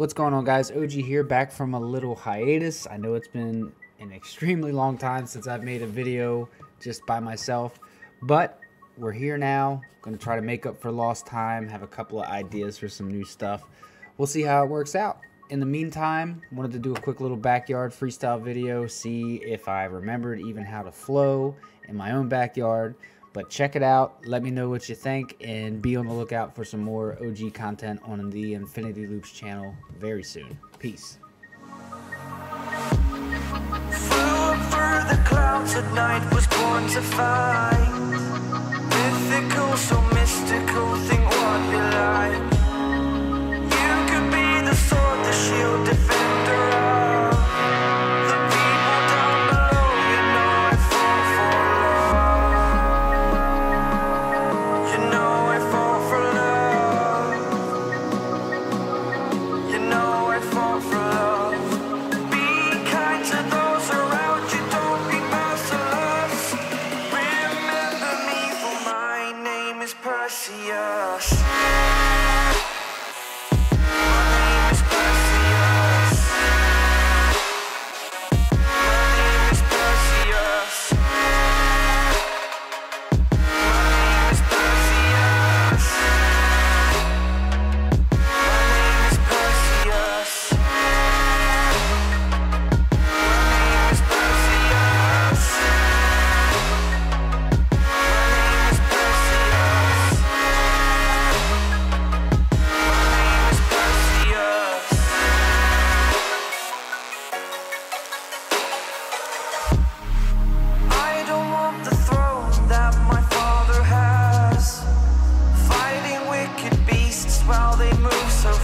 What's going on, guys? OG here, back from a little hiatus. I know it's been an extremely long time since I've made a video just by myself, but we're here now. To try to make up for lost time, have a couple of ideas for some new stuff. We'll see how it works out. In the meantime, wanted to do a quick little backyard freestyle video, see if I remembered even how to flow in my own backyard. But check it out. Let me know what you think and be on the lookout for some more OG content on the Infinity Loops channel very soon. Peace. Mythical, so mystical, what you like see us.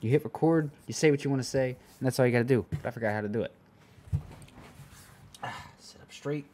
You hit record, you say what you want to say, and that's all you got to do. But I forgot how to do it. Sit up straight.